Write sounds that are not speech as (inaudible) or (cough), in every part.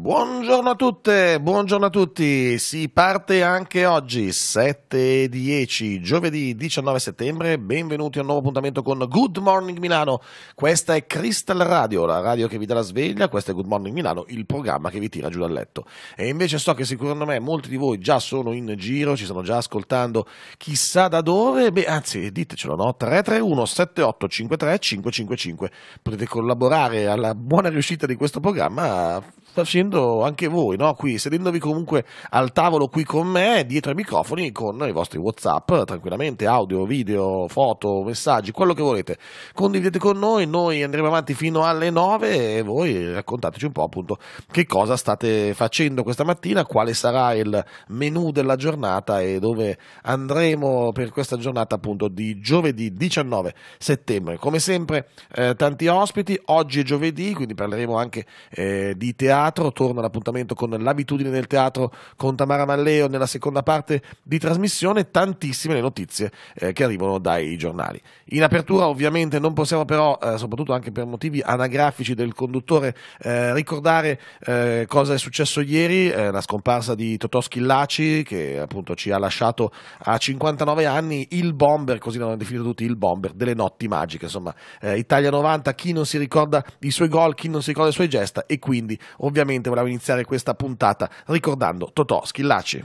Buongiorno a tutte, buongiorno a tutti. Si parte anche oggi, 7.10, giovedì 19 settembre. Benvenuti a un nuovo appuntamento con Good Morning Milano. Questa è Crystal Radio, la radio che vi dà la sveglia. Questo è Good Morning Milano, il programma che vi tira giù dal letto. E invece so che secondo me molti di voi già sono in giro, ci stanno già ascoltando chissà da dove. Beh, anzi, ditecelo, no? 331 7853 555. Potete collaborare alla buona riuscita di questo programma facendo anche voi, no? qui sedendovi comunque al tavolo qui con me, dietro ai microfoni, con i vostri WhatsApp, tranquillamente, audio, video, foto, messaggi, quello che volete. Condividete con noi, noi andremo avanti fino alle 9 e voi raccontateci un po' appunto che cosa state facendo questa mattina, quale sarà il menù della giornata e dove andremo per questa giornata appunto di giovedì 19 settembre. Come sempre eh, tanti ospiti, oggi è giovedì, quindi parleremo anche eh, di teatro teatro, torna l'appuntamento con l'abitudine del teatro con Tamara Malleo nella seconda parte di trasmissione, tantissime le notizie eh, che arrivano dai giornali. In apertura ovviamente non possiamo però, eh, soprattutto anche per motivi anagrafici del conduttore, eh, ricordare eh, cosa è successo ieri, eh, la scomparsa di Totò Schillaci che appunto ci ha lasciato a 59 anni, il bomber, così l'hanno definito tutti, il bomber delle notti magiche, insomma eh, Italia 90, chi non si ricorda i suoi gol, chi non si ricorda i suoi gesta e quindi ovviamente ovviamente volevo iniziare questa puntata ricordando Totò Schillaci.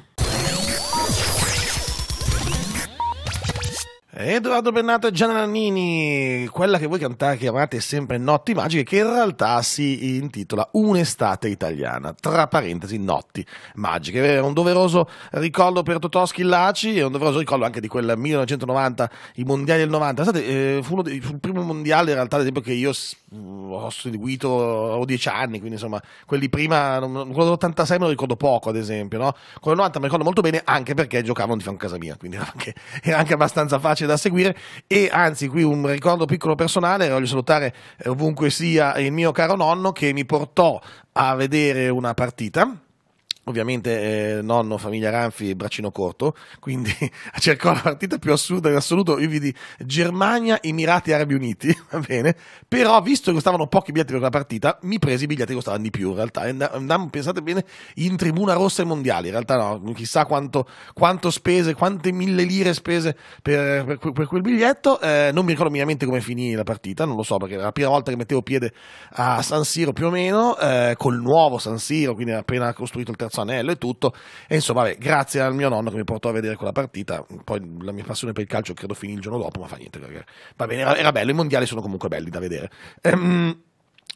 Edoardo Bennato e Gianna Nannini, quella che voi cantate, chiamate sempre Notti Magiche, che in realtà si intitola Un'estate italiana, tra parentesi Notti Magiche. È un doveroso ricordo per Totò Schillaci e un doveroso ricordo anche di quel 1990, i mondiali del 90. State, eh, fu, dei, fu, il primo mondiale in realtà, ad esempio, che io ho seguito, ho dieci anni, quindi insomma, quelli prima, quello dell'86 me lo ricordo poco, ad esempio, no? Quello del 90 mi ricordo molto bene anche perché giocavano di fianco a casa mia, quindi era anche, era anche abbastanza facile facile da seguire. E anzi qui un ricordo piccolo personale, voglio salutare eh, ovunque sia il mio caro nonno che mi portò a vedere una partita Ovviamente eh, nonno, famiglia Ranfi, braccino corto, quindi (laughs) cercò la partita più assurda in assoluto. Io vidi Germania, Emirati Arabi Uniti, (laughs) va bene? Però, visto che costavano pochi biglietti per la partita, mi presi i biglietti che costavano di più. In realtà, andammo, pensate bene, in tribuna rossa ai mondiali. In realtà, no, chissà quanto, quanto spese, quante mille lire spese per, per, per quel biglietto. Eh, non mi ricordo minimamente come finì la partita, non lo so, perché era la prima volta che mettevo piede a San Siro più o meno, eh, col nuovo San Siro, quindi appena costruito il terzo terzo anello e tutto. E insomma, vabbè, grazie al mio nonno che mi portò a vedere quella partita. Poi la mia passione per il calcio credo finì il giorno dopo, ma fa niente. Va bene, era, era bello. I mondiali sono comunque belli da vedere. Ehm,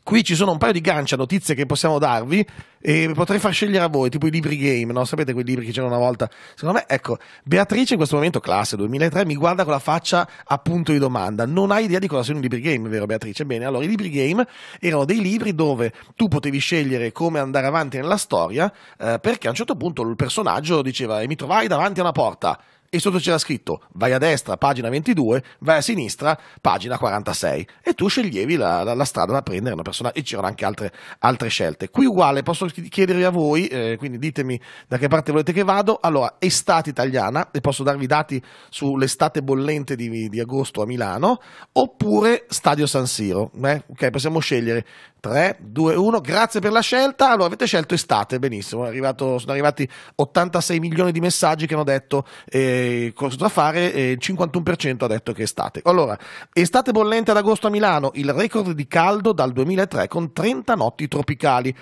Qui ci sono un paio di gancia notizie che possiamo darvi e potrei far scegliere a voi, tipo i libri game, no? Sapete quei libri che c'erano una volta? Secondo me, ecco, Beatrice in questo momento, classe 2003, mi guarda con la faccia a punto di domanda. Non hai idea di cosa siano i libri game, vero Beatrice? Bene, allora i libri game erano dei libri dove tu potevi scegliere come andare avanti nella storia eh, perché a un certo punto il personaggio diceva e mi trovai davanti a una porta e sotto c'era scritto vai a destra, pagina 22, vai a sinistra, pagina 46 e tu sceglievi la, la, la strada da prendere una persona e c'erano anche altre, altre scelte. Qui uguale posso chiedervi a voi, eh, quindi ditemi da che parte volete che vado, allora estate italiana e posso darvi dati sull'estate bollente di, di agosto a Milano oppure Stadio San Siro, eh? ok possiamo scegliere 3, 2, 1, grazie per la scelta. Allora, avete scelto estate, benissimo. Arrivato, sono arrivati 86 milioni di messaggi che hanno detto eh, cosa fare e il 51% ha detto che estate. Allora, estate bollente ad agosto a Milano, il record di caldo dal 2003 con 30 notti tropicali.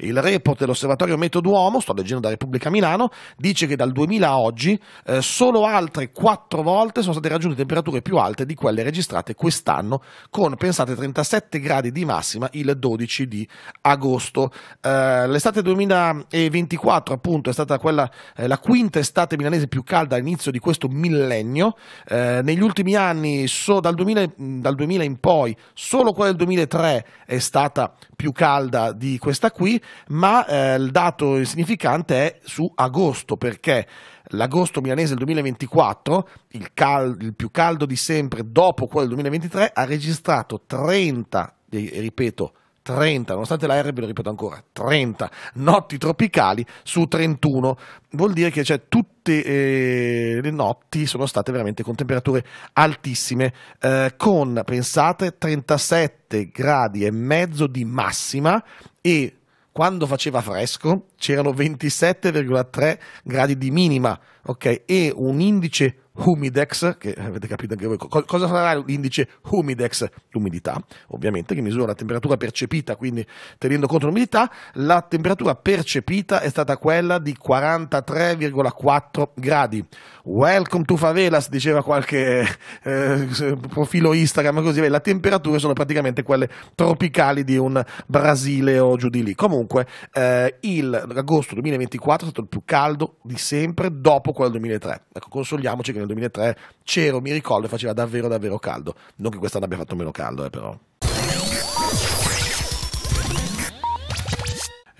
Il report dell'osservatorio Metodo Uomo, sto leggendo da Repubblica Milano, dice che dal 2000 a oggi eh, solo altre quattro volte sono state raggiunte temperature più alte di quelle registrate quest'anno, con pensate 37 gradi di massima il 12 di agosto. Eh, l'estate 2024, appunto, è stata quella, eh, la quinta estate milanese più calda all'inizio di questo millennio. Eh, negli ultimi anni, so, dal, 2000, dal 2000 in poi, solo quella del 2003 è stata più calda di questa qui, ma eh, il dato significante è su agosto, perché l'agosto milanese del 2024, il, cal- il più caldo di sempre dopo quello del 2023, ha registrato 30, ripeto, 30, nonostante la R, ve lo ripeto ancora, 30 notti tropicali su 31. Vuol dire che cioè, tutte eh, le notti sono state veramente con temperature altissime, eh, con, pensate, 37 gradi e mezzo di massima e quando faceva fresco c'erano 27,3 gradi di minima, ok? E un indice Humidex, che avete capito anche voi, cosa sarà l'indice Humidex? L'umidità, ovviamente, che misura la temperatura percepita, quindi tenendo conto dell'umidità, la temperatura percepita è stata quella di 43,4 gradi. Welcome to favelas, diceva qualche eh, profilo Instagram, così, le temperature sono praticamente quelle tropicali di un Brasile o giù di lì. Comunque, eh, il agosto 2024 è stato il più caldo di sempre dopo quello del 2003. Ecco, consoliamoci che nel 2003 c'ero, mi ricordo, e faceva davvero davvero caldo. Non che quest'anno abbia fatto meno caldo, eh, però.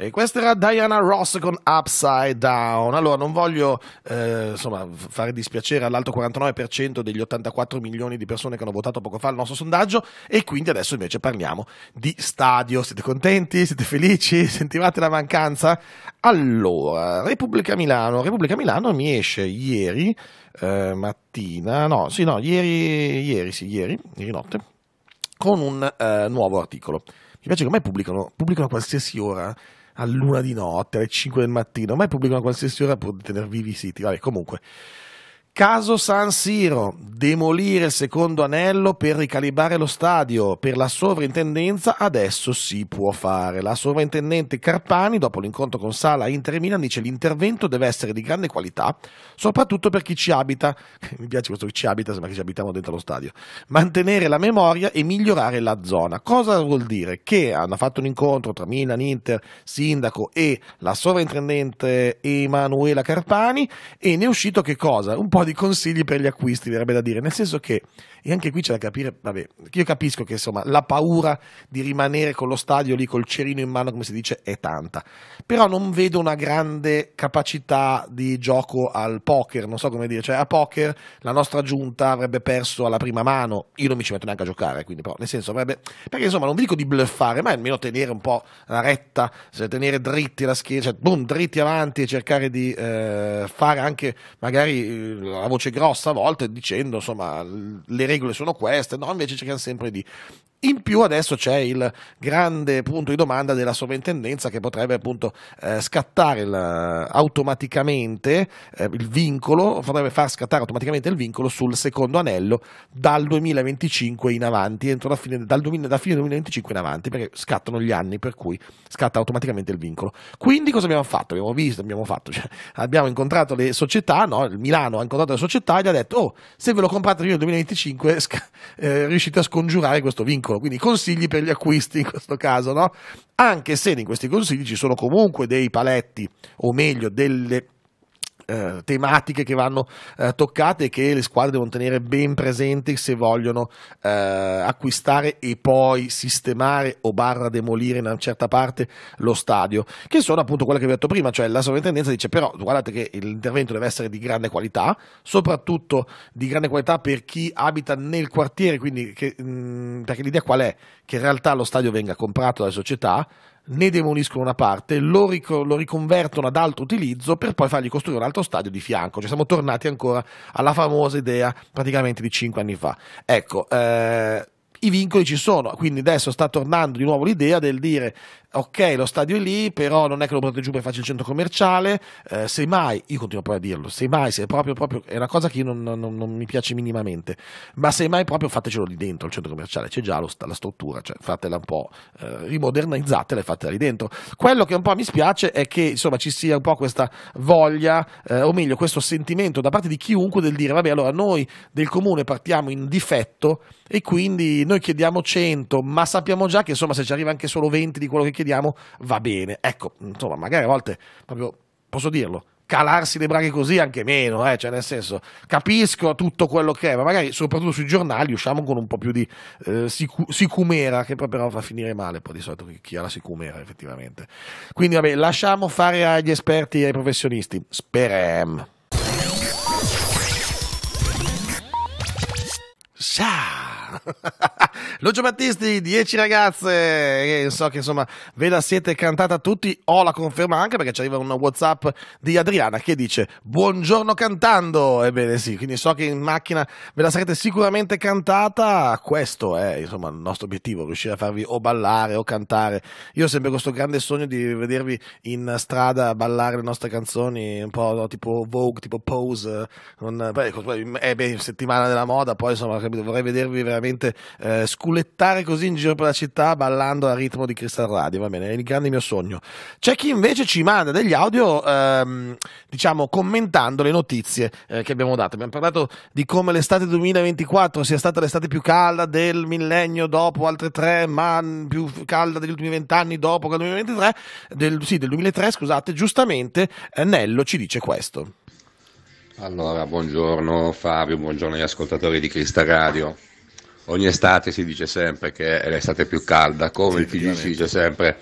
E questa era Diana Ross con Upside Down. Allora, non voglio eh, insomma, fare dispiacere all'alto 49% degli 84 milioni di persone che hanno votato poco fa il nostro sondaggio e quindi adesso invece parliamo di stadio. Siete contenti? Siete felici? (laughs) Sentivate la mancanza? Allora, Repubblica Milano. Repubblica Milano mi esce ieri eh, mattina, no, sì, no, ieri, ieri, sì, ieri, ieri notte, con un eh, nuovo articolo. Mi piace che ormai pubblicano, pubblicano qualsiasi ora a luna di notte, alle 5 del mattino, ormai pubblicano a qualsiasi ora per tenere vivi i siti. Vabbè, comunque. Caso San Siro, demolire il secondo anello per ricalibrare lo stadio. Per la sovrintendenza adesso si può fare. La sovrintendente Carpani, dopo l'incontro con Sala Inter e Milan, dice l'intervento deve essere di grande qualità, soprattutto per chi ci abita. (laughs) Mi piace questo che ci abita, sembra che ci abitiamo dentro lo stadio. Mantenere la memoria e migliorare la zona. Cosa vuol dire? Che hanno fatto un incontro tra Milan, Inter, Sindaco e la sovrintendente Emanuela Carpani e ne è uscito che cosa? Un po' po' di consigli per gli acquisti, verrebbe da dire, nel senso che, e anche qui c'è da capire, vabbè, io capisco che insomma la paura di rimanere con lo stadio lì col cerino in mano, come si dice, è tanta, però non vedo una grande capacità di gioco al poker, non so come dire, cioè a poker la nostra giunta avrebbe perso alla prima mano, io non mi ci metto neanche a giocare, quindi però nel senso avrebbe, perché insomma non vi dico di bluffare, ma almeno tenere un po' la retta, cioè tenere dritti la schiena, cioè boom, dritti avanti e cercare di eh, fare anche magari la voce grossa a volte dicendo insomma le regole sono queste, no invece cercano sempre di in più adesso c'è il grande punto di domanda della sovrintendenza che potrebbe appunto eh, scattare il, automaticamente eh, il vincolo, potrebbe far scattare automaticamente il vincolo sul secondo anello dal 2025 in avanti, entro la fine, dal 2000, da fine 2025 in avanti, perché scattano gli anni per cui scatta automaticamente il vincolo. Quindi cosa abbiamo fatto? Abbiamo visto, abbiamo fatto, cioè, abbiamo incontrato le società, no? il Milano ha incontrato le società e gli ha detto oh, se ve lo comprate nel 2025 sc- eh, riuscite a scongiurare questo vincolo quindi consigli per gli acquisti in questo caso, no? Anche se in questi consigli ci sono comunque dei paletti, o meglio delle eh, tematiche che vanno eh, toccate e che le squadre devono tenere ben presenti se vogliono eh, acquistare e poi sistemare o barra demolire in una certa parte lo stadio, che sono appunto quelle che vi ho detto prima, cioè la sovrintendenza dice però guardate che l'intervento deve essere di grande qualità, soprattutto di grande qualità per chi abita nel quartiere, quindi che, mh, perché l'idea qual è? Che in realtà lo stadio venga comprato dalle società, ne demoliscono una parte, lo, ric- lo, riconvertono ad altro utilizzo per poi fargli costruire un altro stadio di fianco. Cioè siamo tornati ancora alla famosa idea praticamente di cinque anni fa. Ecco, eh, i vincoli ci sono, quindi adesso sta tornando di nuovo l'idea del dire ok lo stadio è lì, però non è che lo buttate giù per farci il centro commerciale, eh, semmai, io continuo poi a dirlo, se è proprio, proprio, è una cosa che non, non, non, mi piace minimamente, ma semmai proprio fatecelo lì dentro il centro commerciale, c'è già lo, la struttura, cioè fatela un po', eh, rimodernizzatela e fatela lì dentro. Quello che un po' mi spiace è che insomma ci sia un po' questa voglia, eh, o meglio questo sentimento da parte di chiunque del dire vabbè allora noi del comune partiamo in difetto e quindi noi chiediamo 100, ma sappiamo già che insomma se ci arriva anche solo 20 di quello che chiediamo va bene. Ecco, insomma, magari a volte proprio posso dirlo, calarsi le braghe così anche meno, eh? cioè nel senso capisco tutto quello che è, ma magari soprattutto sui giornali usciamo con un po' più di eh, sicu- sicumera che poi però fa finire male poi di solito chi ha la sicumera effettivamente. Quindi vabbè, lasciamo fare agli esperti e ai professionisti. Sperem. Sa! (laughs) Lucio Battisti, 10 ragazze, so che insomma ve la siete cantata tutti, ho la conferma anche perché ci arriva un Whatsapp di Adriana che dice buongiorno cantando, ebbene sì, quindi so che in macchina ve la sarete sicuramente cantata, questo è insomma il nostro obiettivo, riuscire a farvi o ballare o cantare, io ho sempre questo grande sogno di vedervi in strada ballare le nostre canzoni, un po' no, tipo Vogue, tipo Pose, non, beh, è beh, settimana della moda, poi insomma vorrei vedervi veramente eh, sculettare così in giro per la città ballando al ritmo di Crystal Radio, va bene, è il grande mio sogno. C'è chi invece ci manda degli audio, ehm, diciamo, commentando le notizie eh, che abbiamo dato. Abbiamo parlato di come l'estate 2024 sia stata l'estate più calda del millennio dopo altre tre, ma più calda degli ultimi vent'anni dopo quel 2023, del, sì, del 2003, scusate, giustamente eh, Nello ci dice questo. Allora, buongiorno Fabio, buongiorno agli ascoltatori di Crista Radio. Ogni estate si dice sempre che è l'estate più calda, come sì, il figlio ci dice sempre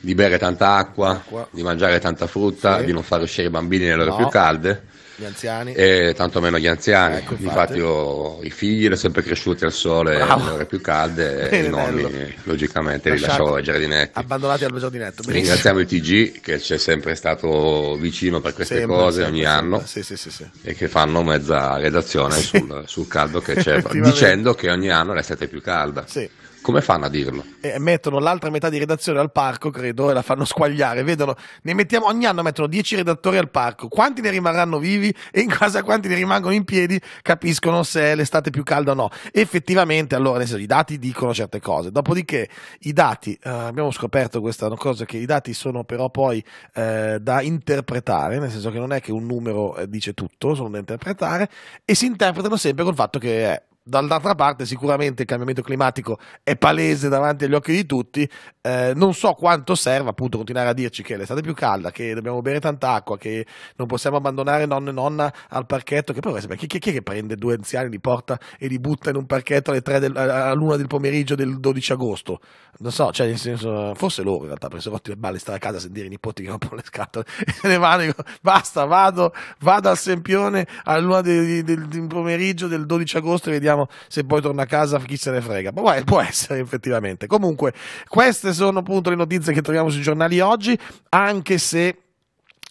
di bere tanta acqua, acqua. di mangiare tanta frutta, sì. di non far uscire i bambini nelle ore no. più calde gli anziani. E tantomeno gli anziani. Ecco, infatti. infatti ho i figli li ho sempre cresciuti al sole Bravo. ore più calde (laughs) e i nonni logicamente li lasciavo ai giardinetti. Abbandonati al giardinetto. Benissimo. Ringraziamo il TG che ci è sempre stato vicino per queste sempre, cose sempre, ogni sempre. anno sì, sì, sì, e che fanno mezza redazione sul, sul, caldo che c'è (laughs) dicendo che ogni anno è l'estate più calda. Sì. Come fanno a dirlo? E mettono l'altra metà di redazione al parco, credo, e la fanno squagliare. Vedono, ne mettiamo, ogni anno mettono 10 redattori al parco. Quanti ne rimarranno vivi e in casa quanti ne rimangono in piedi capiscono se è l'estate più calda o no. Effettivamente, allora, nel senso, i dati dicono certe cose. Dopodiché, i dati, eh, abbiamo scoperto questa cosa, che i dati sono però poi eh, da interpretare, nel senso che non è che un numero eh, dice tutto, sono da interpretare, e si interpretano sempre col fatto che è Dall'altra parte sicuramente il cambiamento climatico è palese davanti agli occhi di tutti, eh, non so quanto serva appunto continuare a dirci che è l'estate più calda, che dobbiamo bere tanta acqua, che non possiamo abbandonare nonno e nonna al parchetto, che poi chi, chi, chi è che prende due anziani, li porta e li butta in un parchetto alle 3 del, all'una del pomeriggio del 12 agosto? Non so, cioè nel senso, forse loro in realtà, perché sono rotti le balle stare a casa a sentire i nipoti che rompono le scatole (laughs) e se ne vanno, dico, basta, vado, vado al Sempione all'una del, del, del pomeriggio del 12 agosto e vediamo vediamo se poi torna a casa chi se ne frega. Ma può essere effettivamente. Comunque, queste sono appunto le notizie che troviamo sui giornali oggi, anche se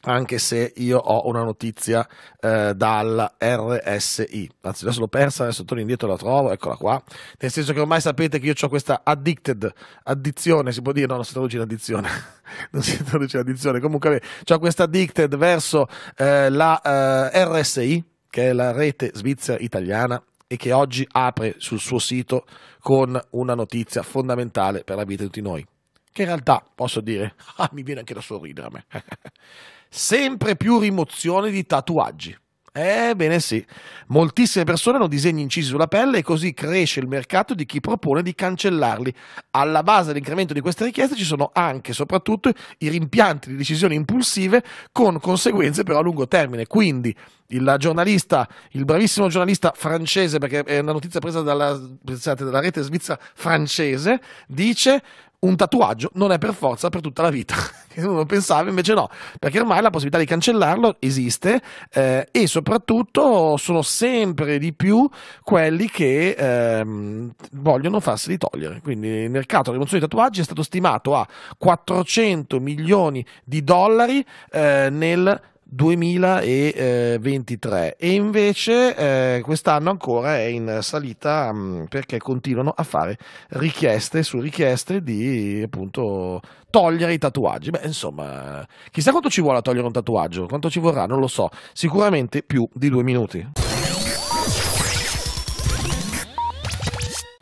anche se io ho una notizia eh, dalla RSI, anzi adesso l'ho persa, adesso torno indietro la trovo, eccola qua, nel senso che ormai sapete che io ho questa addicted, addizione, si può dire, no, non si traduce in addizione, (laughs) non si traduce in addizione, comunque ho questa addicted verso eh, la eh, RSI, che è la rete svizzera italiana, e che oggi apre sul suo sito con una notizia fondamentale per la vita di tutti noi. Che in realtà posso dire, ah, (laughs) mi viene anche da sorridere a me. (laughs) Sempre più rimozione di tatuaggi. Ebbene sì, moltissime persone hanno disegni incisi sulla pelle e così cresce il mercato di chi propone di cancellarli. Alla base dell'incremento di queste richieste ci sono anche e soprattutto i rimpianti di decisioni impulsive con conseguenze però a lungo termine. Quindi il giornalista, il bravissimo giornalista francese, perché è una notizia presa dalla, pensate, dalla rete svizzera francese, dice un tatuaggio non è per forza per tutta la vita. (laughs) Uno pensava, invece no, perché ormai la possibilità di cancellarlo esiste eh, e soprattutto sono sempre di più quelli che ehm, vogliono farseli togliere. Quindi il mercato della rimozione di tatuaggi è stato stimato a 400 milioni di dollari eh, nel 2023 e invece eh, quest'anno ancora è in salita mh, mm, perché continuano a fare richieste su richieste di appunto togliere i tatuaggi. Beh, insomma, chissà quanto ci vuole a togliere un tatuaggio, quanto ci vorrà, non lo so, sicuramente più di due minuti.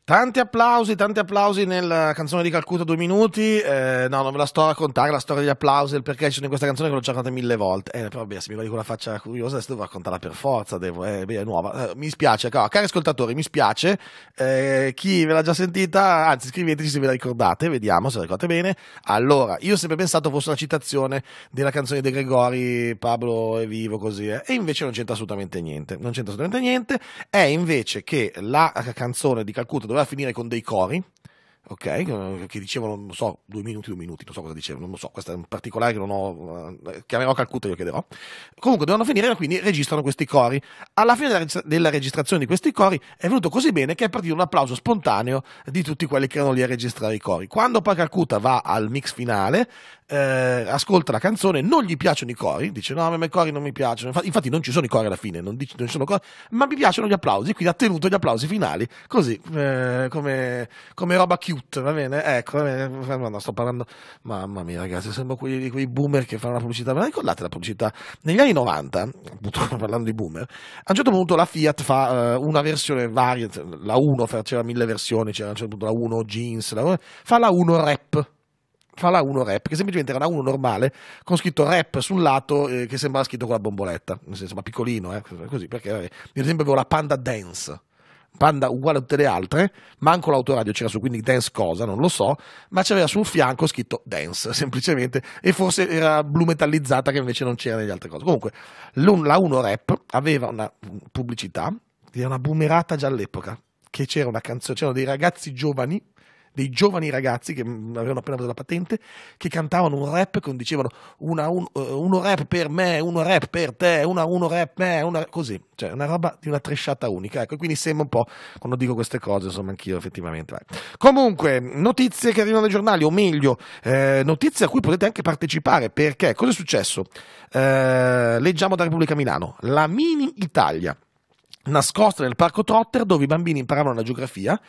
Tanti applausi, tanti applausi nella canzone di Calcutta due minuti. Eh, no, non ve la sto a raccontare la storia degli applausi, il perché ci sono in questa canzone che l'ho già cantata mille volte. Eh, però vabbè, se mi vai con la faccia curiosa, adesso devo raccontarla per forza. Devo, eh, beh, è nuova. Eh, mi spiace, cari ascoltatori, mi spiace. Eh, chi ve l'ha già sentita, anzi, scriveteci se ve la ricordate, vediamo se la ricordate bene. Allora, io ho sempre pensato fosse una citazione della canzone di Gregori, Pablo è vivo, così. Eh. E invece non c'entra assolutamente niente. Non c'entra assolutamente niente. È invece che la canzone di Calcutta dove doveva finire con dei cori, ok? Che dicevano, non so, due minuti, due minuti, non so cosa dicevano, non so, questo è un particolare che non ho, eh, chiamerò Calcutta e glielo chiederò. Comunque dovevano finire, quindi registrano questi cori. Alla fine della registrazione di questi cori è venuto così bene che è partito un applauso spontaneo di tutti quelli che erano lì a registrare i cori. Quando poi Calcutta va al mix finale, eh, ascolta la canzone, non gli piacciono i cori, dice no, a me i cori non mi piacciono, infatti non ci sono i cori alla fine, non, dice, non ci sono cori, ma mi piacciono gli applausi, quindi ha tenuto gli applausi finali, così, eh, come, come, roba cute, va bene? Ecco, va bene, no, sto parlando, mamma mia ragazzi, sembro quei, quei boomer che fanno la pubblicità, ma ricordate la pubblicità? Negli anni 90, appunto parlando di boomer, a un certo punto la Fiat fa uh, una versione varia, la 1 c'era mille versioni, c'era a un certo punto la 1 jeans, la 1, fa la 1 rap, fa la 1 rap, che semplicemente era una 1 normale, con scritto rap sul lato eh, che sembrava scritto con la bomboletta, nel senso, ma piccolino, eh, così, perché ad esempio avevo la Panda Dance, Panda uguale a tutte le altre, manco l'autoradio c'era su, quindi dance cosa, non lo so, ma c'aveva sul fianco scritto dance, (laughs) semplicemente, e forse era blu metallizzata che invece non c'era nelle altre cose. Comunque, la 1 Rap aveva una pubblicità, era una boomerata già all'epoca, che c'era una canzone, c'erano dei ragazzi giovani dei giovani ragazzi che avevano appena preso la patente, che cantavano un rap che dicevano una, un, eh, uno rap per me, uno rap per te, una, uno rap me, una, così, cioè una roba di una tresciata unica. Ecco, quindi sembra un po', quando dico queste cose, insomma, anch'io effettivamente. Vai. Comunque, notizie che arrivano dai giornali, o meglio, eh, notizie a cui potete anche partecipare, perché cosa è successo? Eh, leggiamo da Repubblica Milano, la Mini Italia nascosta nel parco Trotter dove i bambini imparavano la geografia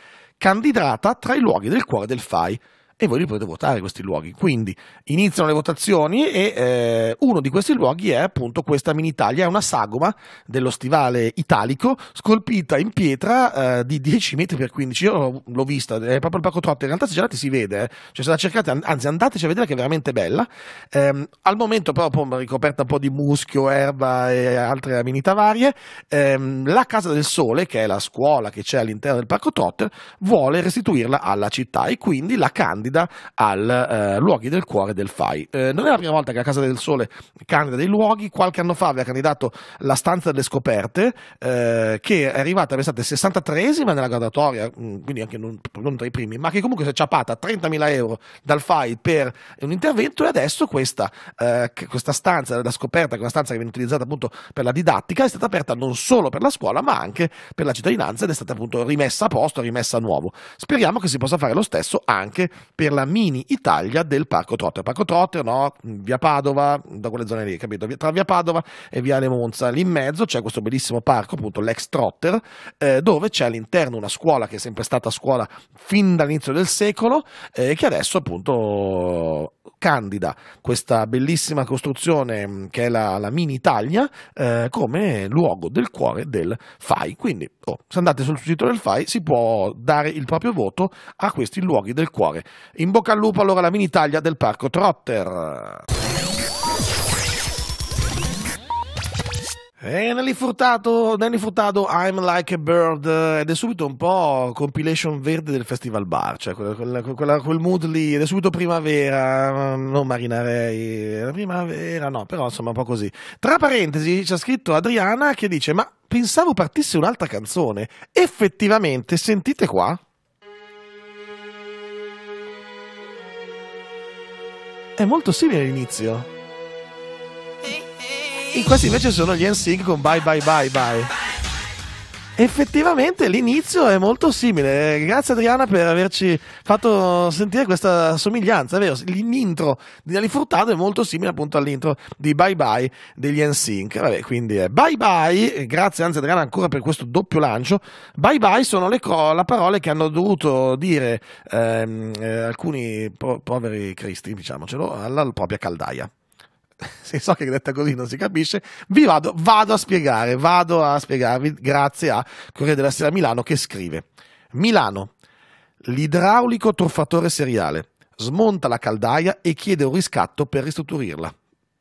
candidata tra i luoghi del cuore del FAI e voi li potete votare questi luoghi. Quindi iniziano le votazioni e eh, uno di questi luoghi è appunto questa mini Italia, è una sagoma dello stivale italico scolpita in pietra eh, di 10 metri per 15. Io l'ho vista, è proprio il Parco Trotte, in realtà se girate si vede, eh. cioè se la cercate, anzi andateci a vedere che è veramente bella. Eh, al momento però ricoperta un po' di muschio, erba e altre amenità varie. Ehm, la Casa del Sole, che è la scuola che c'è all'interno del Parco Trotter, vuole restituirla alla città e quindi la candida candida al eh, Luoghi del Cuore del FAI. Eh, non è la prima volta che la Casa del Sole candida dei luoghi, qualche anno fa aveva candidato la Stanza delle Scoperte, eh, che è arrivata, pensate, 63esima nella graduatoria, mm, quindi anche non, non, tra i primi, ma che comunque si è ciappata 30.000 euro dal FAI per un intervento e adesso questa, eh, questa stanza della scoperta, che è una stanza che viene utilizzata appunto per la didattica, è stata aperta non solo per la scuola, ma anche per la cittadinanza ed è stata appunto rimessa a posto, rimessa a nuovo. Speriamo che si possa fare lo stesso anche per la mini Italia del Parco Trotter. Parco Trotter, no? Via Padova, da quelle zone lì, capito? Tra via Padova e via Le Monza. Lì in mezzo c'è questo bellissimo parco, appunto l'ex Trotter, eh, dove c'è all'interno una scuola che è sempre stata scuola fin dall'inizio del secolo eh, che adesso appunto candida questa bellissima costruzione mm, che è la, la mini Italia eh, come luogo del cuore del FAI. Quindi oh, se andate sul sito del FAI si può dare il proprio voto a questi luoghi del cuore. In bocca al lupo allora la mini Italia del Parco Trotter. E Nelly Furtado, Nelly Furtado, I'm Like a Bird, ed è subito un po' compilation verde del Festival Bar, cioè quella, quella, quel mood lì, ed è subito primavera, non marinarei, la primavera, no, però insomma un po' così. Tra parentesi c'è scritto Adriana che dice, ma pensavo partisse un'altra canzone, effettivamente, sentite qua. È molto simile all'inizio. E questi invece sono gli NSYNC con Bye Bye Bye Bye. Effettivamente l'inizio è molto simile. Grazie Adriana per averci fatto sentire questa somiglianza. È vero, l'intro di Nelly Furtado è molto simile appunto all'intro di Bye Bye degli NSYNC. Vabbè, quindi è Bye Bye. Grazie anzi Adriana ancora per questo doppio lancio. Bye Bye sono le, cro- le parole che hanno dovuto dire ehm, eh, alcuni po- poveri cristi, diciamocelo, alla propria caldaia (laughs) se so che detta così non si capisce, vi vado, vado a spiegare, vado a spiegarvi grazie a Corriere della Sera Milano che scrive Milano, l'idraulico truffatore seriale, smonta la caldaia e chiede un riscatto per ristrutturirla.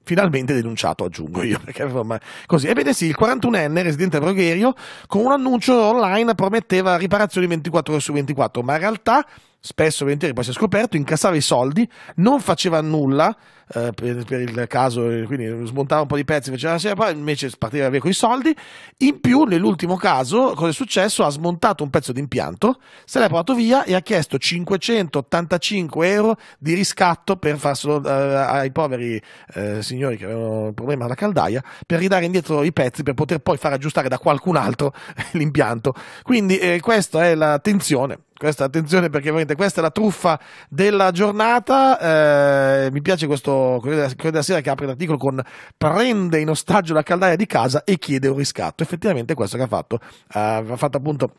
Finalmente denunciato, aggiungo io, (laughs) perché insomma, così. Ebbene sì, il 41enne residente a Brogherio con un annuncio online prometteva riparazioni 24 ore su 24, ma in realtà spesso volentieri poi si è scoperto, incassava i soldi, non faceva nulla, eh, per, per, il caso, quindi smontava un po' di pezzi, faceva la sera, invece partiva via con i soldi. In più, nell'ultimo caso, cosa è successo? Ha smontato un pezzo di impianto, se l'ha portato via e ha chiesto 585 euro di riscatto per farselo eh, ai poveri eh, signori che avevano un problema alla caldaia, per ridare indietro i pezzi per poter poi far aggiustare da qualcun altro (laughs) l'impianto. Quindi eh, questa è la tensione questa attenzione perché veramente questa è la truffa della giornata. Eh, mi piace questo Corriere della Sera che apre l'articolo con prende in ostaggio la caldaia di casa e chiede un riscatto. Effettivamente questo che ha fatto, eh, ha fatto appunto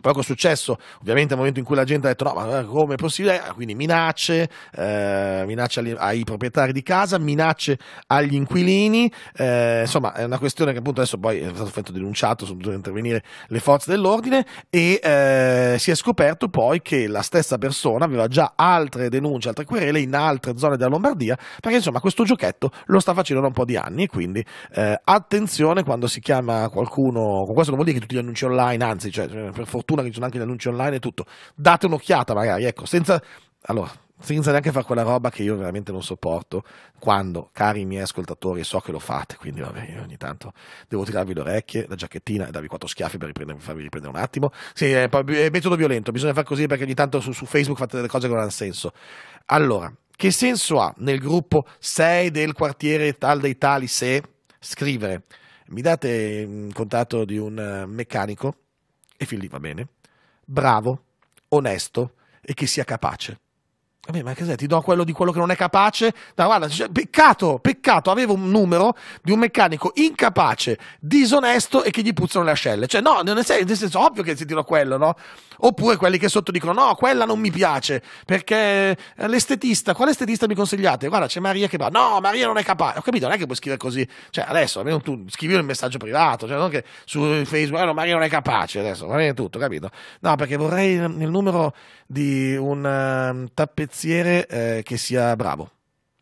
Poco è successo, ovviamente nel momento in cui la gente ha detto no, ma come è possibile? Eh, quindi minacce, eh, minacce agli, ai proprietari di casa, minacce agli inquilini, eh, insomma è una questione che appunto adesso poi è stato denunciato, sono dovute intervenire le forze dell'ordine e eh, si è scoperto poi che la stessa persona aveva già altre denunce, altre querele in altre zone della Lombardia, perché insomma questo giochetto lo sta facendo da un po' di anni e quindi eh, attenzione quando si chiama qualcuno, con questo non vuol dire che tutti gli annunci online, anzi cioè, per fortuna fortuna che ci sono anche gli annunci online e tutto. Date un'occhiata magari, ecco, senza... Allora, senza neanche fare quella roba che io veramente non sopporto quando, cari miei ascoltatori, so che lo fate, quindi vabbè, ogni tanto devo tirarvi le orecchie, la giacchettina e darvi quattro schiaffi per farvi riprendere un attimo. Sì, è, è metodo violento, bisogna fare così perché ogni tanto su, su Facebook fate delle cose che non hanno senso. Allora, che senso ha nel gruppo 6 del quartiere tal dei tali se scrivere mi date il contatto di un eh, meccanico e fin lì va bene, bravo, onesto e che sia capace. Vabbè, ma che sei? Ti do quello di quello che non è capace? No, guarda, cioè, peccato, peccato, avevo un numero di un meccanico incapace, disonesto e che gli puzzano le ascelle. Cioè, no, nel senso, nel senso ovvio che ti dirò quello, no? Oppure quelli che sotto dicono, no, quella non mi piace, perché eh, l'estetista, quale estetista mi consigliate? Guarda, c'è Maria che va, no, Maria non è capace. Ho capito, non è che puoi scrivere così. Cioè, adesso, almeno tu scrivi un messaggio privato, cioè, non che su Facebook, eh, no, Maria non è capace, adesso, va bene tutto, capito? No, perché vorrei nel numero di un uh, tappezziere eh, che sia bravo.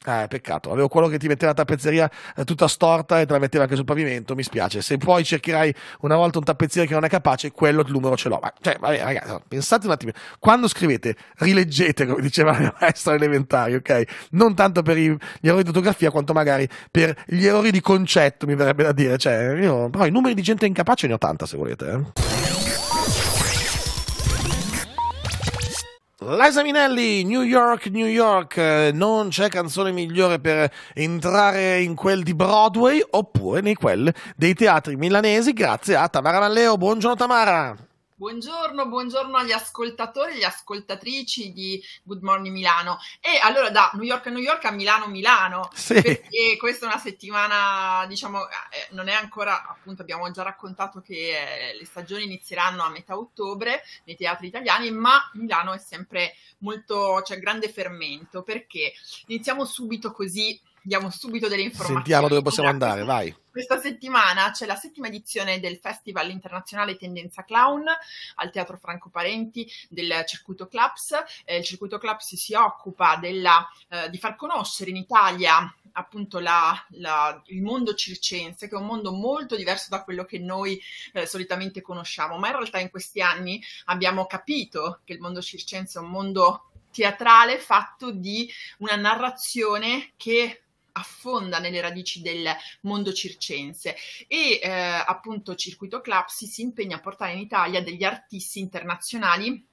Eh, peccato, avevo quello che ti metteva la tappezzeria eh, tutta storta e te la metteva anche sul pavimento, mi spiace. Se poi cercherai una volta un tappezziere che non è capace, quello il numero ce l'ho. Ma, cioè, vabbè, ragazzi, pensate un attimo. Quando scrivete, rileggete, come diceva la mia maestra elementare, ok? Non tanto per gli errori di fotografia, quanto magari per gli errori di concetto, mi verrebbe da dire. Cioè, io, però i numeri di gente incapace ne ho tanta, se volete, eh. Liza Minelli, New York, New York, non c'è canzone migliore per entrare in quel di Broadway oppure nei quel dei teatri milanesi grazie a Tamara Malleo. Buongiorno Tamara. Buongiorno, buongiorno agli ascoltatori e alle ascoltatrici di Good Morning Milano. E allora da New York a New York a Milano Milano, sì. perché questa è una settimana, diciamo, eh, non è ancora, appunto abbiamo già raccontato che eh, le stagioni inizieranno a metà ottobre nei teatri italiani, ma Milano è sempre molto, c'è cioè, grande fermento, perché iniziamo subito così diamo subito delle informazioni. Sentiamo dove possiamo andare, vai. Questa settimana c'è la settima edizione del Festival Internazionale Tendenza Clown al Teatro Franco Parenti del Circuito Clubs. Eh, il Circuito Clubs si occupa della, eh, di far conoscere in Italia appunto la, la, il mondo circense, che è un mondo molto diverso da quello che noi eh, solitamente conosciamo, ma in realtà in questi anni abbiamo capito che il mondo circense è un mondo teatrale fatto di una narrazione che affonda nelle radici del mondo circense. E eh, appunto Circuito Club si, si impegna a portare in Italia degli artisti internazionali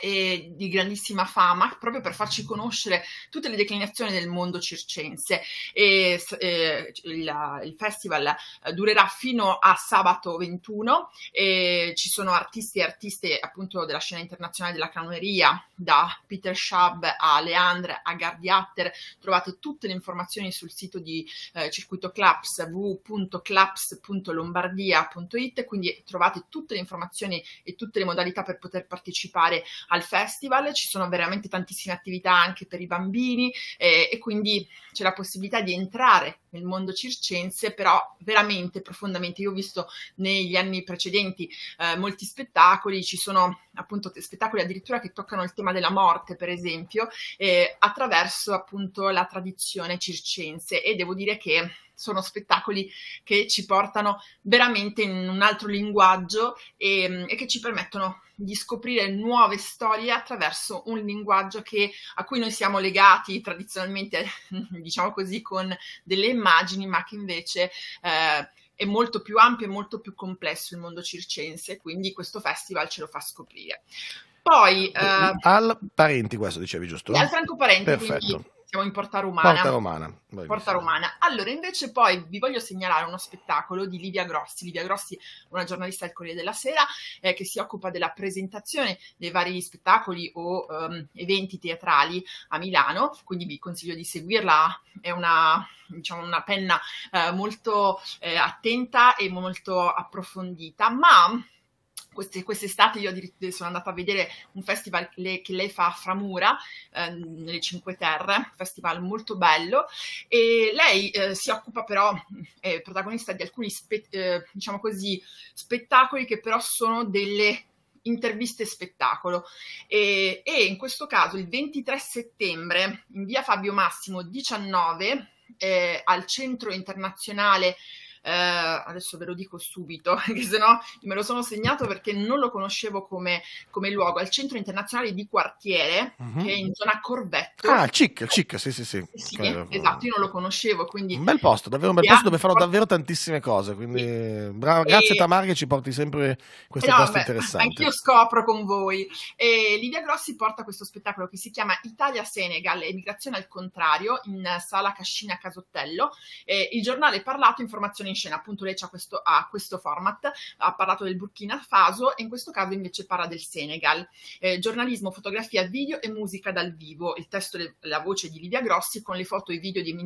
e di grandissima fama proprio per farci conoscere tutte le declinazioni del mondo circense. E, eh, il, il, festival durerà fino a sabato 21 e ci sono artisti e artiste appunto della scena internazionale della clowneria da Peter Schaub a Leandre a Gardiatter trovate tutte le informazioni sul sito di eh, Circuito Claps www.claps.lombardia.it quindi trovate tutte le informazioni e tutte le modalità per poter partecipare al festival, ci sono veramente tantissime attività anche per i bambini eh, e quindi c'è la possibilità di entrare nel mondo circense, però veramente profondamente. Io ho visto negli anni precedenti eh, molti spettacoli, ci sono appunto spettacoli addirittura che toccano il tema della morte, per esempio, eh, attraverso appunto la tradizione circense e devo dire che sono spettacoli che ci portano veramente in un altro linguaggio e, e che ci permettono di scoprire nuove storie attraverso un linguaggio che, a cui noi siamo legati tradizionalmente, (laughs) diciamo così, con delle immagini, ma che invece eh, è molto più ampio e molto più complesso il mondo circense, quindi questo festival ce lo fa scoprire. Poi... Eh, al Parenti questo dicevi giusto? Al Franco Parenti, Perfetto. quindi siamo in Porta Romana. Porta Romana. Porta Romana. Allora, invece poi vi voglio segnalare uno spettacolo di Livia Grossi. Livia Grossi, una giornalista del Corriere della Sera, eh, che si occupa della presentazione dei vari spettacoli o um, eventi teatrali a Milano, quindi vi consiglio di seguirla. È una, diciamo, una penna eh, molto eh, attenta e molto approfondita, ma queste, quest'estate io sono andata a vedere un festival che lei, che lei fa a Framura, eh, nelle Cinque Terre, un festival molto bello, e lei eh, si occupa però, è protagonista di alcuni spe, eh, diciamo così, spettacoli che però sono delle interviste spettacolo. E, e, in questo caso il 23 settembre in via Fabio Massimo 19 eh, al centro internazionale eh, adesso ve lo dico subito, che se no me lo sono segnato perché non lo conoscevo come, come luogo, al centro internazionale di quartiere, uh-huh. che è in zona Corvetto. Ah, CIC, CIC, sì, sì, sì. sì eh, esatto, io non lo conoscevo, quindi... Un bel posto, davvero un bel posto dove fanno davvero tantissime cose, quindi sì. bravo, grazie e... Tamar che ci porti sempre questi no, posti beh, interessanti. Anch'io scopro con voi. E Livia Grossi porta questo spettacolo che si chiama Italia-Senegal, emigrazione al contrario, in sala Cascina Casottello. E il giornale parlato, informazioni in scena, appunto lei ha questo, ha questo format, ha parlato del Burkina Faso e in questo caso invece parla del Senegal. Eh, giornalismo, fotografia, video e musica dal vivo, il testo e la voce di Livia Grossi con le foto e i video di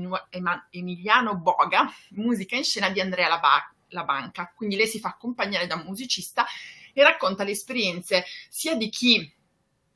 Emiliano Boga, musica in scena di Andrea Labac. La banca, quindi lei si fa accompagnare da un musicista e racconta le esperienze sia di chi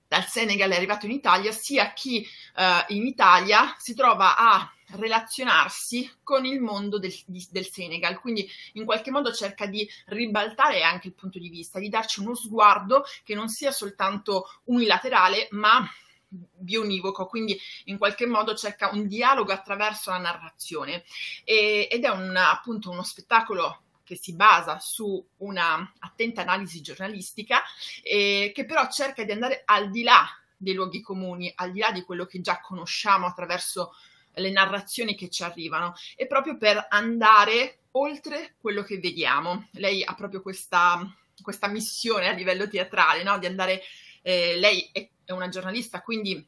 dal Senegal è arrivato in Italia, sia chi uh, in Italia si trova a relazionarsi con il mondo del, del, Senegal, quindi in qualche modo cerca di ribaltare anche il punto di vista, di darci uno sguardo che non sia soltanto unilaterale, ma bionivoco, quindi in qualche modo cerca un dialogo attraverso la narrazione. E, ed è un, appunto uno spettacolo che si basa su una attenta analisi giornalistica e che però cerca di andare al di là dei luoghi comuni, al di là di quello che già conosciamo attraverso le narrazioni che ci arrivano, e proprio per andare oltre quello che vediamo. Lei ha proprio questa, questa missione a livello teatrale, no? di andare, eh, lei è una giornalista, quindi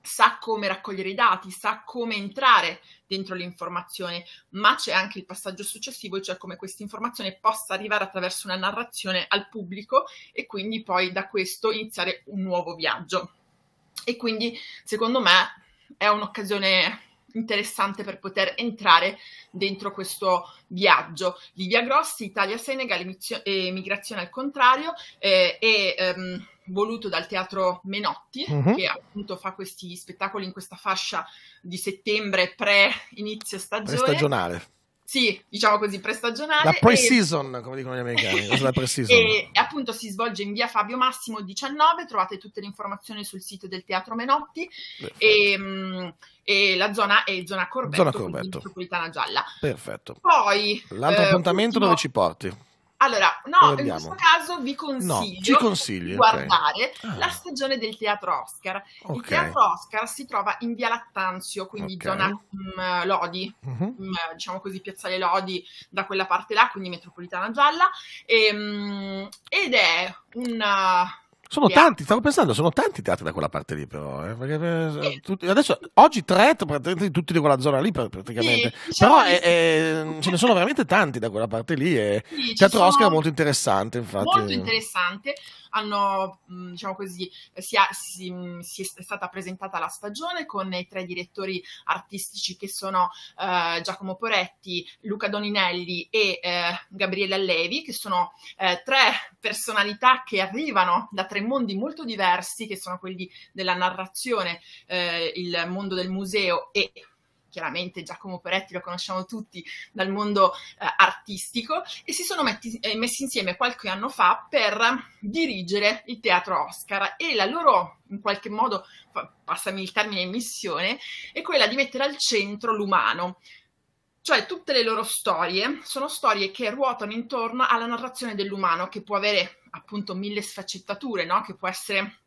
sa come raccogliere i dati, sa come entrare dentro l'informazione, ma c'è anche il passaggio successivo, cioè come questa informazione possa arrivare attraverso una narrazione al pubblico e quindi poi da questo iniziare un nuovo viaggio. E quindi secondo me è un'occasione interessante per poter entrare dentro questo viaggio. Livia Grossi, Italia-Senegal, emigrazione al contrario, eh, e ehm, voluto dal teatro Menotti, uh-huh. che appunto fa questi spettacoli in questa fascia di settembre pre-inizio stagione. Pre-stagionale. Sì, diciamo così, prestagionale. La pre-season, e... come dicono gli americani. la pre-season. (laughs) E, appunto si svolge in via Fabio Massimo 19, trovate tutte le informazioni sul sito del Teatro Menotti e, mh, e, la zona è zona Corbetto, zona Corbetto. metropolitana gialla. Perfetto. Poi... L'altro eh, appuntamento ultimo... dove ci porti? Allora, no, in questo caso vi consiglio no, di guardare okay. ah. la stagione del Teatro Oscar. Okay. Il Teatro Oscar si trova in via Lattanzio, quindi okay. zona um, Lodi, uh-huh. um, diciamo così, piazzale Lodi, da quella parte là, quindi metropolitana gialla, e, um, ed è un sono yeah. tanti, stavo pensando, sono tanti teatri da quella parte lì, però. Eh, perché, eh, tutti, adesso, oggi tre, tutti di quella zona lì, praticamente. Sì, diciamo però è, è, ce ne sono veramente tanti da quella parte lì. E sì, Teatro Oscar è molto interessante, infatti. Molto interessante hanno, diciamo così, si, ha, si, si, è stata presentata la stagione con i tre direttori artistici che sono eh, Giacomo Poretti, Luca Doninelli e eh, Gabriele Allevi, che sono eh, tre personalità che arrivano da tre mondi molto diversi, che sono quelli della narrazione, eh, il mondo del museo e chiaramente Giacomo Peretti lo conosciamo tutti dal mondo eh, artistico, e si sono metti, eh, messi insieme qualche anno fa per dirigere il teatro Oscar e la loro, in qualche modo, passami il termine missione, è quella di mettere al centro l'umano. Cioè tutte le loro storie sono storie che ruotano intorno alla narrazione dell'umano, che può avere appunto mille sfaccettature, no? che può essere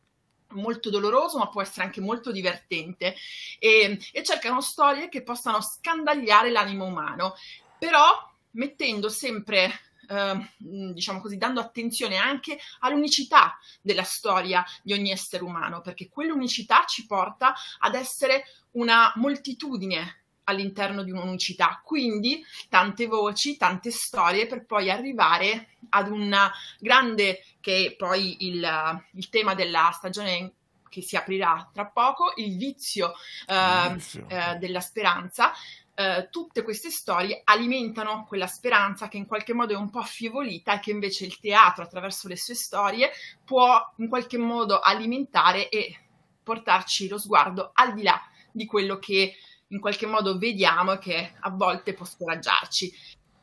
molto doloroso, ma può essere anche molto divertente. E, e cercano storie che possano scandagliare l'animo umano, però mettendo sempre Uh, diciamo così, dando attenzione anche all'unicità della storia di ogni essere umano, perché quell'unicità ci porta ad essere una moltitudine all'interno di un'unicità. Quindi tante voci, tante storie per poi arrivare ad una grande, che è poi il, il tema della stagione che si aprirà tra poco, il vizio, eh, vizio. Eh, della speranza. Eh, tutte queste storie alimentano quella speranza che in qualche modo è un po' affievolita e che invece il teatro attraverso le sue storie può in qualche modo alimentare e portarci lo sguardo al di là di quello che in qualche modo vediamo che a volte può scoraggiarci.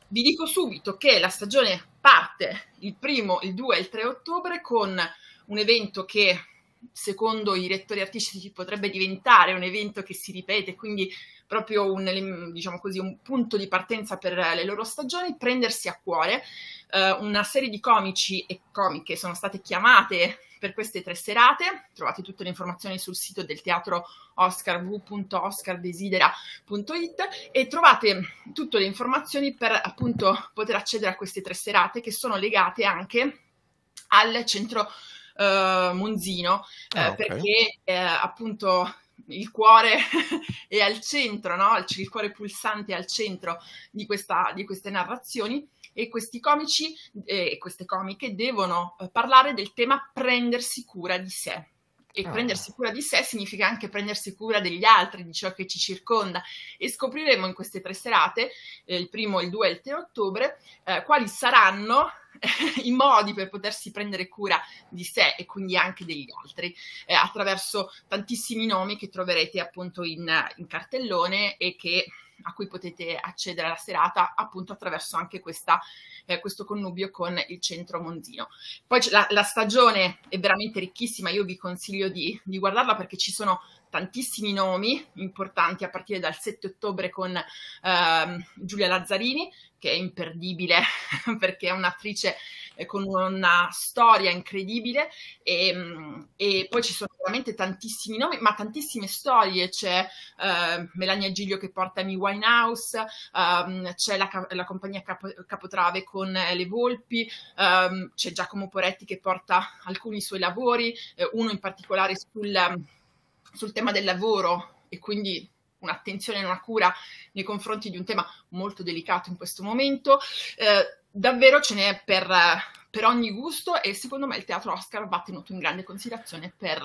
Vi dico subito che la stagione parte il primo, il 2 e il 3 ottobre con un evento che secondo i rettori artistici potrebbe diventare un evento che si ripete, quindi proprio un, diciamo così, un punto di partenza per le loro stagioni, prendersi a cuore. Eh, una serie di comici e comiche sono state chiamate per queste tre serate. Trovate tutte le informazioni sul sito del teatro Oscar www.oscardesidera.it e trovate tutte le informazioni per appunto poter accedere a queste tre serate che sono legate anche al centro uh, Monzino eh, ah, okay. perché eh, appunto il cuore (laughs) è al centro, no? il cuore pulsante è al centro di, questa, di queste narrazioni e questi comici e eh, queste comiche devono eh, parlare del tema prendersi cura di sé. E oh. prendersi cura di sé significa anche prendersi cura degli altri, di ciò che ci circonda. E scopriremo in queste tre serate, eh, il primo, il 2 e il 3 ottobre, eh, quali saranno i modi per potersi prendere cura di sé e quindi anche degli altri, eh, attraverso tantissimi nomi che troverete appunto in, in cartellone e che a cui potete accedere alla serata appunto attraverso anche questa, eh, questo connubio con il centro Monzino. Poi la, la, stagione è veramente ricchissima, io vi consiglio di, di guardarla perché ci sono tantissimi nomi importanti a partire dal 7 ottobre con eh, Giulia Lazzarini, che è imperdibile (laughs) perché è un'attrice con una storia incredibile e, mm, e, poi ci sono veramente tantissimi nomi, ma tantissime storie. C'è eh, Melania Giglio che porta Amy Winehouse, um, c'è la, la compagnia Capo, Capotrave con Le Volpi, um, c'è Giacomo Poretti che porta alcuni suoi lavori, eh, uno in particolare sul, sul tema del lavoro e quindi un'attenzione e una cura nei confronti di un tema molto delicato in questo momento. Eh, davvero ce n'è per, per, ogni gusto e secondo me il teatro Oscar va tenuto in grande considerazione per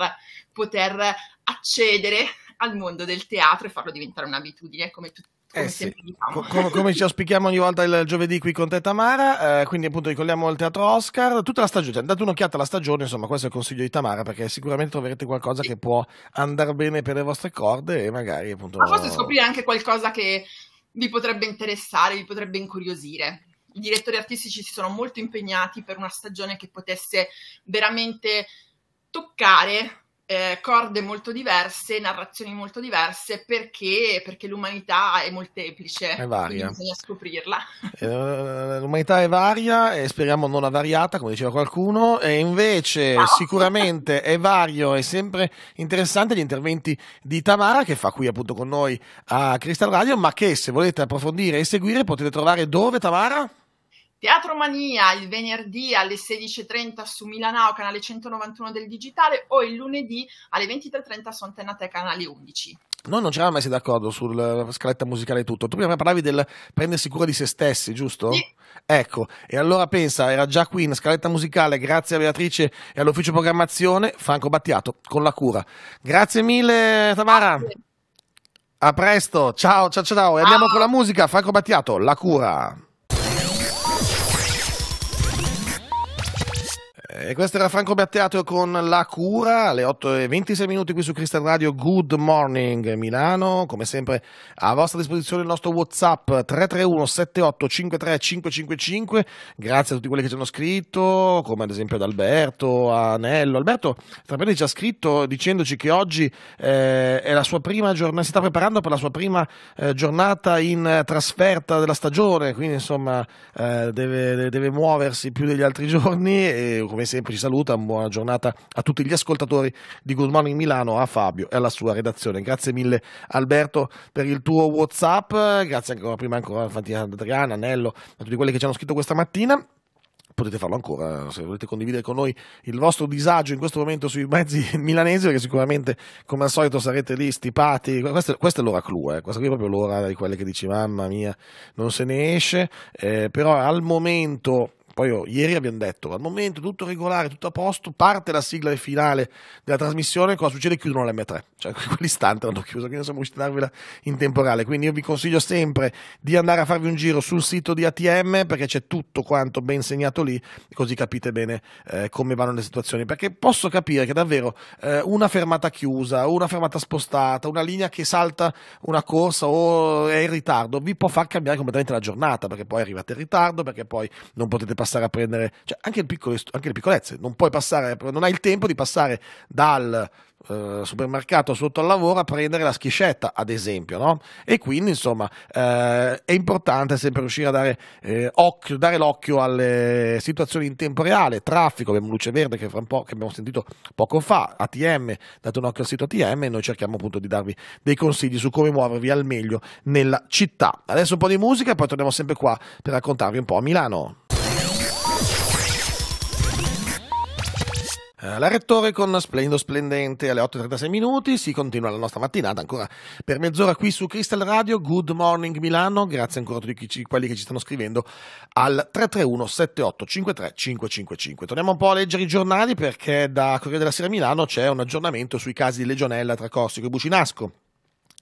poter accedere al mondo del teatro e farlo diventare un'abitudine come tutti come, eh sì. diciamo. come, come, ci auspichiamo ogni volta il giovedì qui con te Tamara, eh, quindi appunto ricolliamo il teatro Oscar, tutta la stagione, date un'occhiata alla stagione, insomma questo è il consiglio di Tamara perché sicuramente troverete qualcosa che può andare bene per le vostre corde e magari appunto... Ma forse scoprire anche qualcosa che vi potrebbe interessare, vi potrebbe incuriosire. I direttori artistici si sono molto impegnati per una stagione che potesse veramente toccare eh, corde molto diverse, narrazioni molto diverse, perché, perché l'umanità è molteplice. È varia. Bisogna scoprirla. Eh, l'umanità è varia e speriamo non avariata, come diceva qualcuno, e invece no. (laughs) sicuramente è vario e sempre interessante gli interventi di Tamara, che fa qui appunto con noi a Crystal Radio, ma che se volete approfondire e seguire potete trovare dove, Tamara? Teatro Mania il venerdì alle 16.30 su Milanao, canale 191 del digitale, o il lunedì alle 23.30 su Antenna Te, canale 11. Noi non ci eravamo messi d'accordo sulla scaletta musicale e tutto. Tu prima parlavi del prendersi cura di se stessi, giusto? Sì. Ecco, e allora pensa, era già qui in scaletta musicale, grazie a Beatrice e all'ufficio programmazione, Franco Battiato con la cura. Grazie mille, Tamara. Grazie. A presto, ciao, ciao, ciao. E andiamo con la musica, Franco Battiato, la cura. E questo era Franco Batteato con La Cura, alle 8 e 26 minuti qui su Crystal Radio. Good morning Milano, come sempre a vostra disposizione il nostro WhatsApp 331 78 53 555. Grazie a tutti quelli che ci hanno scritto, come ad esempio ad Alberto, a Anello. Alberto Trapani ci ha scritto dicendoci che oggi eh, è la sua prima giornata, si sta preparando per la sua prima eh, giornata in trasferta della stagione, quindi insomma eh, deve, deve, muoversi più degli altri (laughs) giorni e come sempre ci saluta, buona giornata a tutti gli ascoltatori di Good Morning Milano, a Fabio e alla sua redazione. Grazie mille Alberto per il tuo Whatsapp, grazie ancora prima ancora a Adriana, Anello, a tutti quelli che ci hanno scritto questa mattina. Potete farlo ancora se volete condividere con noi il vostro disagio in questo momento sui mezzi (laughs) milanesi perché sicuramente come al solito sarete lì stipati. Questa, questa è l'ora clou eh. questa qui è proprio l'ora di quelle che dici mamma mia non se ne esce eh, però al momento poi io, ieri abbiamo detto, al momento tutto regolare, tutto a posto, parte la sigla finale della trasmissione, cosa succede? Chiudono l'M3, cioè (laughs) quell'istante l'hanno chiuso, quindi non siamo riusciti a darvela in tempo reale. Quindi io vi consiglio sempre di andare a farvi un giro sul sito di ATM perché c'è tutto quanto ben segnato lì, così capite bene eh, come vanno le situazioni. Perché posso capire che davvero eh, una fermata chiusa, una fermata spostata, una linea che salta una corsa o è in ritardo, vi può far cambiare completamente la giornata, perché poi arrivate in ritardo, perché poi non potete passare passare a prendere, cioè anche, piccole, anche le piccolezze, non puoi passare, non hai il tempo di passare dal eh, supermercato sotto al lavoro a prendere la schiscetta, ad esempio, no? E quindi, insomma, eh, è importante sempre riuscire a dare, eh, occhio, dare l'occhio alle situazioni in tempo reale, traffico, abbiamo luce verde che, che abbiamo sentito poco fa, ATM, date un occhio al sito ATM e noi cerchiamo appunto di darvi dei consigli su come muovervi al meglio nella città. Adesso un po' di musica e poi torniamo sempre qua per raccontarvi un po' a Milano. La Rettore con Splendido Splendente alle 8.36 minuti, si continua la nostra mattinata ancora per mezz'ora qui su Crystal Radio, Good Morning Milano, grazie ancora a tutti quelli che ci stanno scrivendo al 331 7853 555. Torniamo un po' a leggere i giornali perché da Corriere della Sera Milano c'è un aggiornamento sui casi di legionella tra Corsico e Bucinasco.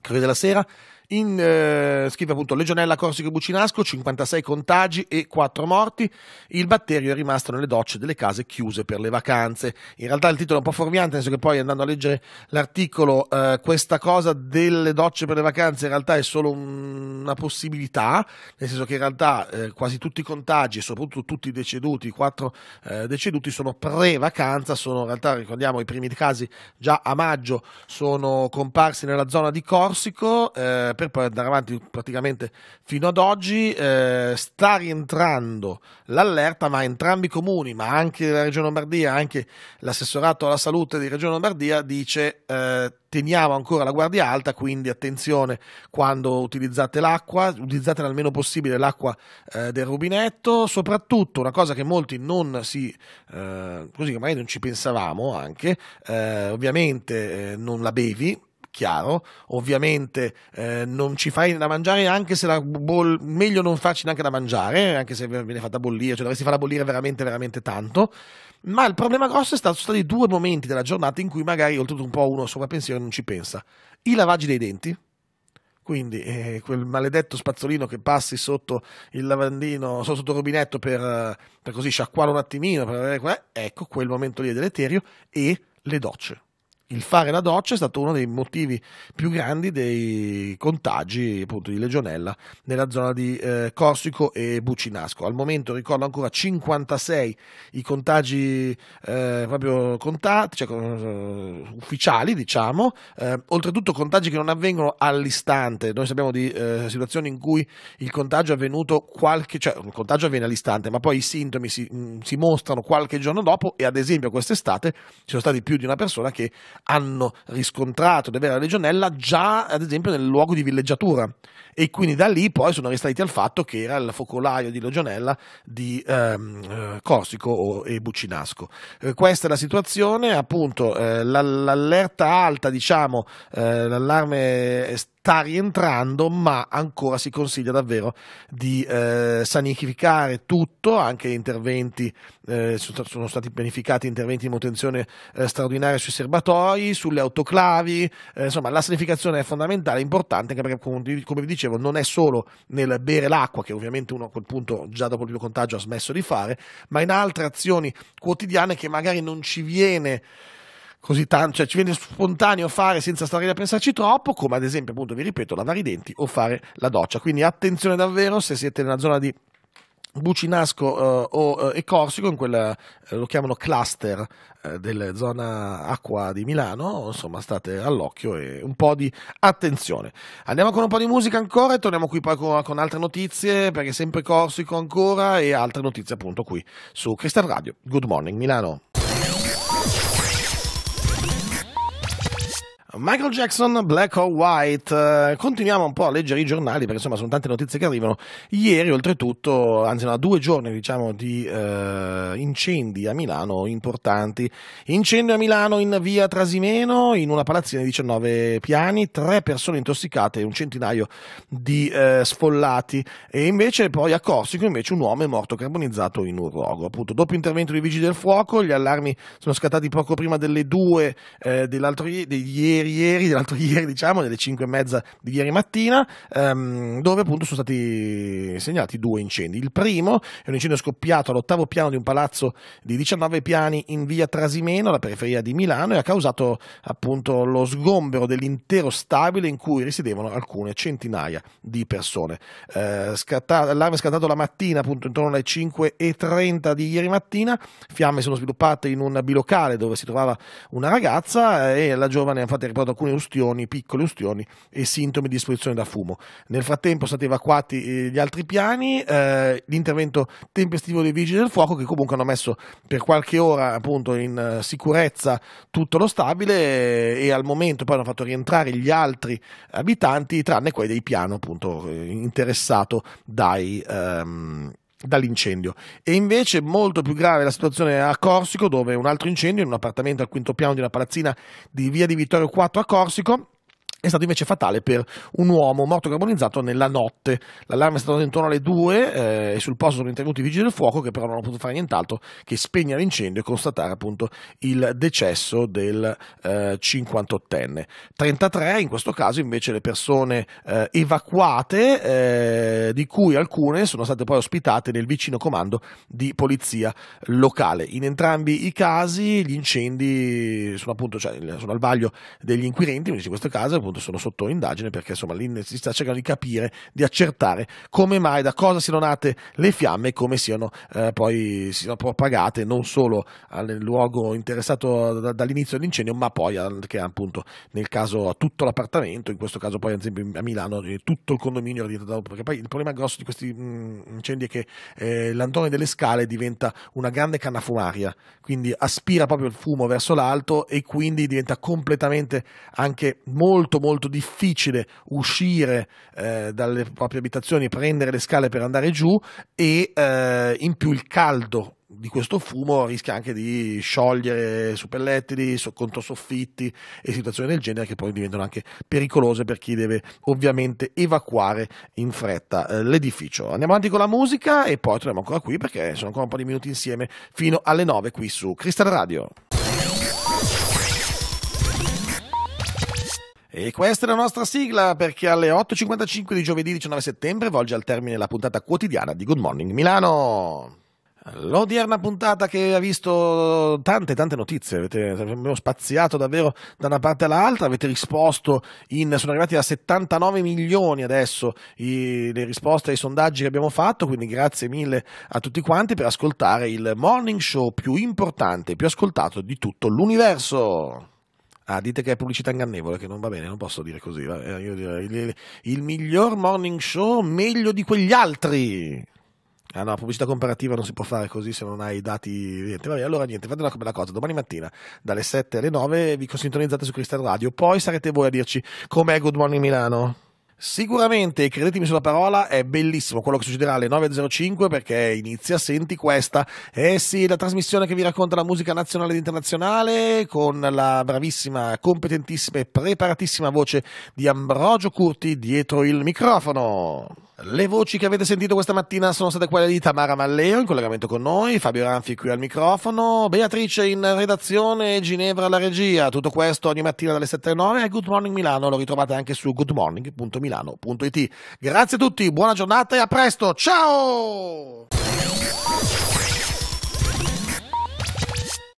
Corriere della Sera in, eh, scrive appunto Legionella Corsico Bucinasco, 56 contagi e 4 morti. Il batterio è rimasto nelle docce delle case chiuse per le vacanze. In realtà il titolo è un po' fuorviante, nel senso che poi andando a leggere l'articolo, eh, questa cosa delle docce per le vacanze in realtà è solo un, una possibilità, nel senso che in realtà eh, quasi tutti i contagi e soprattutto tutti i deceduti, i 4 eh, deceduti sono pre-vacanza, sono in realtà, ricordiamo, i primi casi già a maggio sono comparsi nella zona di Corsico per poi andare avanti praticamente fino ad oggi, eh, sta rientrando l'allerta, ma entrambi i comuni, ma anche la Regione Lombardia, anche l'assessorato alla salute di Regione Lombardia dice eh, teniamo ancora la guardia alta, quindi attenzione quando utilizzate l'acqua, utilizzate almeno possibile l'acqua eh, del rubinetto, soprattutto una cosa che molti non si, eh, così che magari non ci pensavamo anche, eh, ovviamente eh, non la bevi, chiaro, ovviamente eh, non ci fai da mangiare anche se la boll- meglio non farci neanche da mangiare, anche se viene fatta bollire, cioè dovresti farla bollire veramente veramente tanto, ma il problema grosso è stato stati due momenti della giornata in cui magari oltretutto un po' uno sopra pensiero non ci pensa. I lavaggi dei denti, quindi eh, quel maledetto spazzolino che passi sotto il lavandino, sotto il rubinetto per, per così sciacquare un attimino, per, ecco quel momento lì è deleterio, e le docce il fare la doccia è stato uno dei motivi più grandi dei contagi appunto, di legionella nella zona di eh, Corsico e Bucinasco. Al momento ricordo ancora 56 i contagi eh, proprio contati, cioè, uh, ufficiali, diciamo, eh, oltretutto contagi che non avvengono all'istante. Noi sappiamo di eh, situazioni in cui il contagio è avvenuto qualche, cioè il contagio avviene all'istante, ma poi i sintomi si, mh, mm, si mostrano qualche giorno dopo e ad esempio quest'estate ci sono stati più di una persona che hanno riscontrato di avere la legionella già ad esempio nel luogo di villeggiatura e quindi da lì poi sono risaliti al fatto che era il focolaio di legionella di ehm, eh, Corsico e Bucinasco. Eh, questa è la situazione, appunto eh, l'allerta alta, diciamo, eh, l'allarme sta rientrando, ma ancora si consiglia davvero di eh, sanificare tutto, anche interventi, eh, sono stati pianificati interventi di manutenzione eh, straordinaria sui serbatoi, sulle autoclavi, eh, insomma la sanificazione è fondamentale, importante, anche perché come, come vi dicevo non è solo nel bere l'acqua, che ovviamente uno a quel punto già dopo il primo contagio ha smesso di fare, ma in altre azioni quotidiane che magari non ci viene così tanto, cioè ci viene spontaneo fare senza stare a pensarci troppo, come ad esempio, appunto, vi ripeto, lavare i denti o fare la doccia. Quindi attenzione davvero se siete nella zona di Bucinasco uh, o, uh, e Corsico, in quel uh, lo chiamano cluster della zona acqua di Milano, insomma state all'occhio e un po' di attenzione. Andiamo con un po' di musica ancora e torniamo qui poi con, con altre notizie, perché sempre Corsico ancora e altre notizie appunto qui su Crystal Radio. Good morning Milano. Michael Jackson, Black or White. Uh, continuiamo un po' a leggere i giornali perché insomma sono tante notizie che arrivano. Ieri, oltretutto, anzi, no, due giorni diciamo di uh, incendi a Milano importanti. Incendio a Milano in via Trasimeno, in una palazzina di 19 piani, tre persone intossicate e un centinaio di uh, sfollati. E invece poi a Corsico, invece, un uomo è morto carbonizzato in un rogo. Appunto, dopo intervento dei vigili del fuoco, gli allarmi sono scattati poco prima delle due dell'altro ieri ieri, ieri, dell'altro (laughs) ieri, diciamo, delle 5 e mezza di ieri mattina, ehm, dove appunto sono stati segnalati due incendi. Il primo è un incendio scoppiato all'ottavo piano di un palazzo di 19 piani in via Trasimeno, alla periferia di Milano, e ha causato appunto lo sgombero dell'intero stabile in cui risiedevano alcune centinaia di persone. Eh, l'allarme è scattato la mattina, appunto intorno alle 5.30 di ieri mattina, fiamme sono sviluppate in un bilocale dove si trovava una ragazza e la giovane ha fatto riportato alcune ustioni, piccole ustioni e sintomi di esposizione da fumo. Nel frattempo sono stati evacuati eh, gli altri piani, eh, l'intervento tempestivo dei vigili del fuoco che comunque hanno messo per qualche ora appunto in uh, sicurezza tutto lo stabile e, e al momento poi hanno fatto rientrare gli altri abitanti tranne quelli dei piano appunto eh, interessato dai um, dall'incendio. E invece molto più grave la situazione a Corsico, dove un altro incendio in un appartamento al quinto piano di una palazzina di via di Vittorio 4 a Corsico è stato invece fatale per un uomo morto carbonizzato nella notte. L'allarme è stato intorno alle 2 eh, e sul posto sono intervenuti i vigili del fuoco che però non hanno potuto fare nient'altro che spegnere l'incendio e constatare appunto il decesso del eh, 58enne. 33 in questo caso invece le persone eh, evacuate, eh, di cui alcune sono state poi ospitate nel vicino comando di polizia locale. In entrambi i casi gli incendi sono appunto cioè, sono al vaglio degli inquirenti, in questo caso appunto appunto sono sotto indagine perché insomma lì si sta cercando di capire, di accertare come mai, da cosa siano nate le fiamme e come siano eh, poi siano propagate non solo nel luogo interessato da, dall'inizio dell'incendio ma poi anche appunto nel caso a tutto l'appartamento, in questo caso poi ad esempio a Milano eh, tutto il condominio perché poi il problema grosso di questi mh, mm, incendi è che eh, l'antone delle scale diventa una grande canna fumaria, quindi aspira proprio il fumo verso l'alto e quindi diventa completamente anche molto molto difficile uscire eh, dalle proprie abitazioni, prendere le scale per andare giù e eh, in più il caldo di questo fumo rischia anche di sciogliere suppellettili, controsoffitti e situazioni del genere che poi diventano anche pericolose per chi deve ovviamente evacuare in fretta eh, l'edificio. Andiamo avanti con la musica e poi torniamo ancora qui perché sono ancora un po' di minuti insieme fino alle 9 qui su Crystal Radio. E questa è la nostra sigla perché alle 8.55 di giovedì 19 settembre volge al termine la puntata quotidiana di Good Morning Milano. L'odierna puntata che ha visto tante tante notizie, avete, abbiamo spaziato davvero da una parte all'altra, avete risposto, in, sono arrivati a 79 milioni adesso i, le risposte ai sondaggi che abbiamo fatto, quindi grazie mille a tutti quanti per ascoltare il morning show più importante più ascoltato di tutto l'universo. Ah, dite che è pubblicità ingannevole, che non va bene, non posso dire così. Eh, io direi il, il miglior morning show meglio di quegli altri. Ah no, pubblicità comparativa non si può fare così se non hai i dati. Niente. Vabbè, allora niente, fate una bella cosa. Domani mattina dalle 7 alle 9 vi sintonizzate su Crystal Radio. Poi sarete voi a dirci com'è Good Morning Milano. Sicuramente, credetemi sulla parola, è bellissimo quello che succederà alle 9.05 perché inizia Senti questa. Eh sì, la trasmissione che vi racconta la musica nazionale ed internazionale con la bravissima, competentissima e preparatissima voce di Ambrogio Curti dietro il microfono. Le voci che avete sentito questa mattina sono state quelle di Tamara Malleo in collegamento con noi, Fabio Ranfi qui al microfono, Beatrice in redazione, Ginevra alla regia. Tutto questo ogni mattina dalle 7 alle 9 e Good Morning Milano lo ritrovate anche su goodmorning.milano.it. Grazie a tutti, buona giornata e a presto. Ciao!